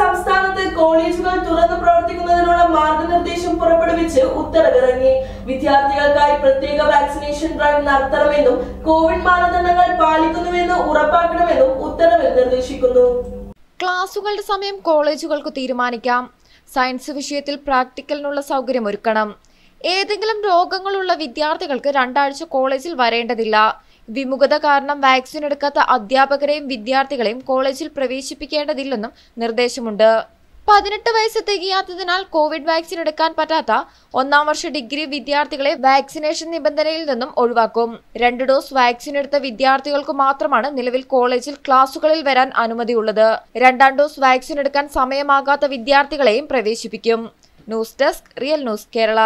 സംസ്ഥാനത്ത് കോളേജുകൾ തുറന്നു പ്രവർത്തിക്കുന്നതിനുള്ള മാർഗനിർദ്ദേശം പുറപ്പെടുവിച്ച് ഉത്തരവിറങ്ങി. വിദ്യാർത്ഥികൾക്കായി പ്രത്യേക വാക്സിനേഷൻ ഡ്രൈവ് നടത്തണമെന്നും കോവിഡ് മാനദണ്ഡങ്ങൾ പാലിക്കുന്നുവെന്ന് ഉറപ്പാക്കണമെന്നും ഉത്തരവിൽ നിർദ്ദേശിക്കുന്നു. ക്ലാസുകളുടെ സമയം കോളേജുകൾക്ക് തീരുമാനിക്കാം. സയൻസ് വിഷയത്തിൽ പ്രാക്ടിക്കലിനുള്ള സൗകര്യം ഒരുക്കണം ഏതെങ്കിലും രോഗങ്ങളുള്ള വിദ്യാർത്ഥികൾക്ക് രണ്ടാഴ്ച കോളേജിൽ വരേണ്ടതില്ല. വിമുഖത കാരണം വാക്സിൻ എടുക്കാത്ത അധ്യാപകരെയും വിദ്യാർത്ഥികളെയും കോളേജിൽ പ്രവേശിപ്പിക്കേണ്ടതില്ലെന്നും നിർദ്ദേശമുണ്ട്. പതിനെട്ട് വയസ്സ് തികയാത്തതിനാൽ കോവിഡ് വാക്സിൻ എടുക്കാൻ പറ്റാത്ത ഒന്നാം വർഷ ഡിഗ്രി വിദ്യാർത്ഥികളെ വാക്സിനേഷൻ നിബന്ധനയിൽ നിന്നും ഒഴിവാക്കും. രണ്ട് ഡോസ് വാക്സിൻ എടുത്ത വിദ്യാർത്ഥികൾക്ക് മാത്രമാണ് നിലവിൽ കോളേജിൽ ക്ലാസുകളിൽ വരാൻ അനുമതിയുള്ളത്. രണ്ടാം ഡോസ് വാക്സിൻ എടുക്കാൻ സമയമാകാത്ത വിദ്യാർത്ഥികളെയും പ്രവേശിപ്പിക്കും. News desk real news Kerala.